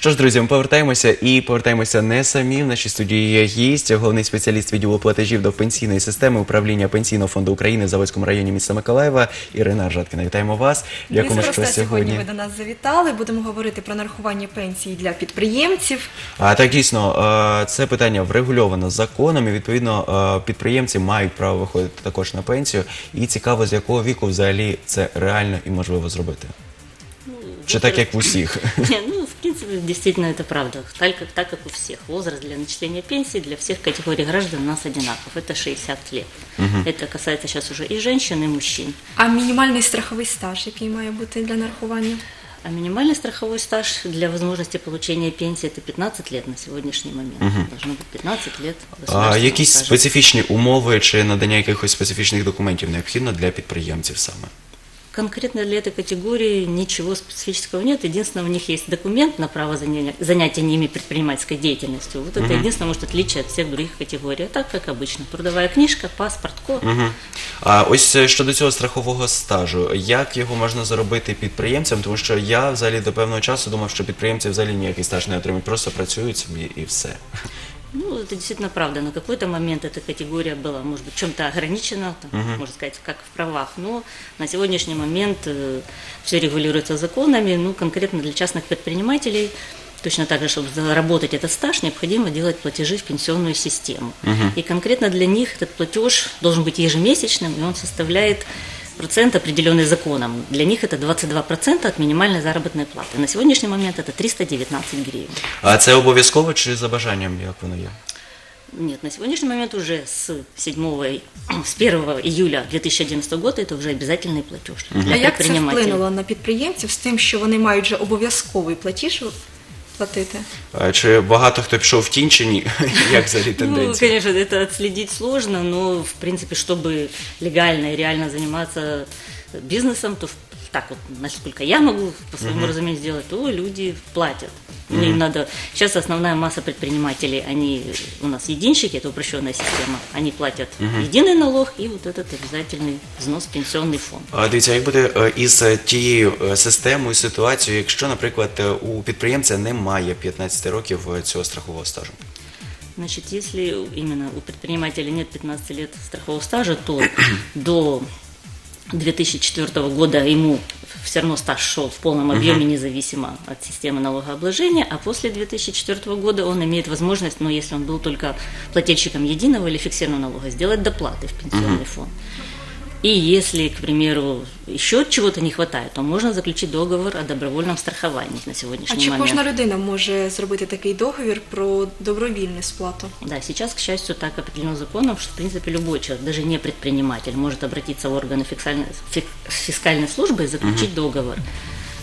Що ж, друзі, ми повертаємося і повертаємося не самі. В нашій студії є гість, головний спеціаліст відділу платежів до пенсійної системи управління Пенсійного фонду України в Заводському районі міста Миколаєва. Ірина Аржаткіна. Вітаємо вас. Дякуємо, що сьогодні сьогодні. ви до нас завітали. Будемо говорити про нарахування пенсії для підприємців. А так дійсно, е, це питання врегульовано законом. і Відповідно, е, підприємці мають право виходити також на пенсію. І цікаво, з якого віку взагалі це реально і можливо зробити. Чи так як в усіх? Не, ну, в принципе, действительно это правда. Так как, так как у всех. Возраст для начисления пенсии для всех категорий граждан у нас одинаков. Это 60 лет. Это касается сейчас уже и женщин, и мужчин. А мінімальний страховий стаж, який має бути для нарахування? А минимальный страховой стаж для возможности получения пенсии это 15 лет на сегодняшний момент. Должно быть 15 лет. А государственного якісь стажа. специфічні умови чи надання якихось специфічних документів необхідно для підприємців саме? Конкретно для этой категории ничего специфического нет. Единственное, у них есть документ на право заня- занятия ними предпринимательской деятельностью. Вот это единственное может отличие от всех других категорий. А так, как обычно, трудовая книжка, паспорт, код. Мгм. А ось е, щодо цього страхового стажу, як його можна заробити підприємцям? Тому що я взагалі до певного часу думав, що підприємці взагалі ніякий стаж не отримують, просто працюють собі і все. Ну, это действительно правда. На какой-то момент эта категория была, может быть, чем-то ограничена, там, можно сказать, как в правах. Но на сегодняшний момент все регулируется законами. Ну, конкретно для частных предпринимателей Точно так же, чтобы заработать этот стаж, необходимо делать платежи в пенсионную систему. И конкретно для них этот платеж должен быть ежемесячным, и он составляет процент, определенный законом. Для них это 22% от минимальной заработной платы. На сегодняшний момент это 319 гривен. А це обов'язково чи за бажанням, як воно є? Нет, на сегодняшний момент уже с 7 и- с 1 июля 2011 года это уже обязательный платеж для А як це предпринимателей. вплинуло на підприємців з тим, що вони мають вже обов'язковий платіж платити? А Чи багато хто пішов в тінь чи ні? Як взагалі Ну, звісно, конечно, это отследить сложно, но, в принципе, чтобы легально и реально заниматься бизнесом, то так вот, насколько я могу по своему разумению сделать, то люди платят. Ну, Им надо... Сейчас основная масса предпринимателей, они у нас единщики, это упрощенная система, они платят единый налог и вот этот обязательный взнос в пенсионный фонд. А, Дивіться, як буде е, із е, тією е, системою, ситуацією, якщо, наприклад, е, у підприємця немає 15 років е, цього страхового стажу? Значит, если именно у предпринимателя нет 15 лет страхового стажа, то до 2004 года ему все равно стаж шел в полном объеме, независимо от системы налогообложения, а после 2004 года он имеет возможность, но если он был только плательщиком единого или фиксированного налога, сделать доплаты в пенсионный фонд. И если, к примеру, еще чего-то не хватает, то можно заключить договор о добровольном страховании на А сегодняшний чи момент. кожна людина може зробити такий договір про добровільну сплату? Да, сейчас, к счастью, так определено законом, что, в принципе, любой человек, даже не предприниматель, может обратиться в органы фискальной, фи- фискальной службы и заключить договор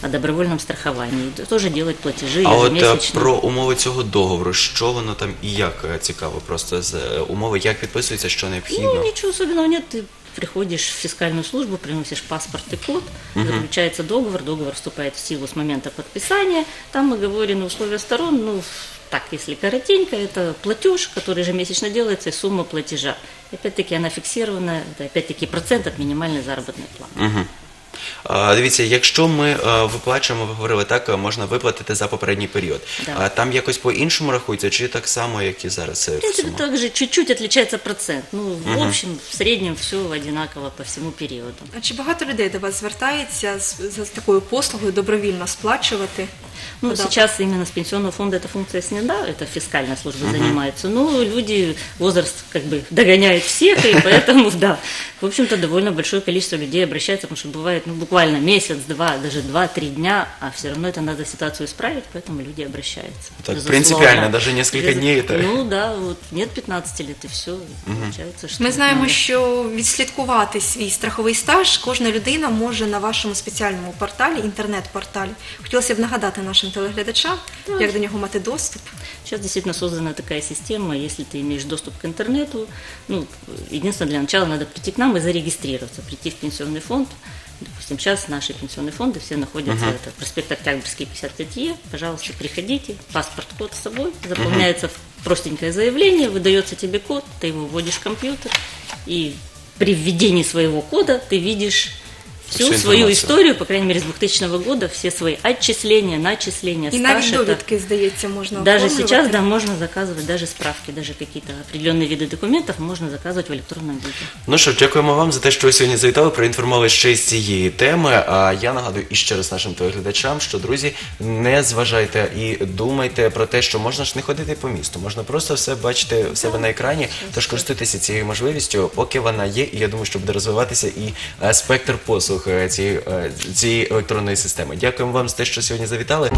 о добровольном страховании. Тоже делать платежи А от е, про умови цього договору, що воно там і як е, цікаво, просто з е, умови, як підписується, що необхідно. Ну, ничего особенного нет. Приходишь в фискальную службу, приносишь паспорт и код, заключается договор, договор вступает в силу с момента подписания. Там оговорены условия сторон, ну, так, если коротенько, это платеж, который ежемесячно делается, и сумма платежа. Опять-таки она фиксирована, это опять-таки процент от минимальной заработной платы. А, Дивіться, якщо ми е, виплачуємо, ви говорили так, е, можна виплатити за попередній період. Да. А там якось по-іншому рахується, чи так само, як і зараз? е, В принципе, сума? также чуть-чуть відрізняється процент. Ну, в общем, в середньому все одинаково по всьому періоду. А чи багато людей до вас звертається з, за такою послугою добровільно сплачувати? Ну, податок? сейчас именно с пенсионного фонда эта функция снята, это фискальная служба занимается. Но люди, возраст как бы догоняет всех, и поэтому, да, в общем-то, довольно большое количество людей обращается, потому что бывает, ну, буквально месяц, два, даже два-три дня, а все равно это надо ситуацию исправить, поэтому люди обращаются. Так, Безусловно. принципиально, даже несколько дней это- Ну, да, вот нет 15 лет, и все, получается, что Ми знаємо, надо. що відслідкувати свій страховий стаж кожна людина може на вашому спеціальному порталі, інтернет-порталі. Хотілося б нагадати нашим телеглядачам, як до нього мати доступ. Сейчас действительно создана такая система, если ты имеешь доступ к интернету, ну, единственное, для начала надо прийти к нам и зарегистрироваться, прийти в пенсионный фонд. Допустим, сейчас наши пенсионные фонды все находятся, это проспект Октябрьский, 55Е, пожалуйста, приходите, паспорт, код с собой, заполняется простенькое заявление, выдается тебе код, ты его вводишь в компьютер, и при введении своего кода ты видишь всю, Всю свою информацию. историю, по крайней мере, с 2000 года, все свои отчисления, начисления, І стаж. навіть это- довідки, здається, можна Даже оформлювати. сейчас, да, можно заказывать даже справки, даже какие-то определенные виды документов можно заказывать в электронном виде. Ну що ж, дякуємо вам за те, що ви сьогодні завітали, проінформували ще з цієї теми. А я нагадую іще раз нашим телеглядачам, що друзі, не зважайте і думайте про те, що можна ж не ходити по місту, можна просто все бачити в себе на екрані, тож користуйтеся цією можливістю, поки вона є. І я думаю, що буде розвиватися і е, спектр послуг е, цієї, е, цієї електронної системи. Дякуємо вам за те, що сьогодні завітали.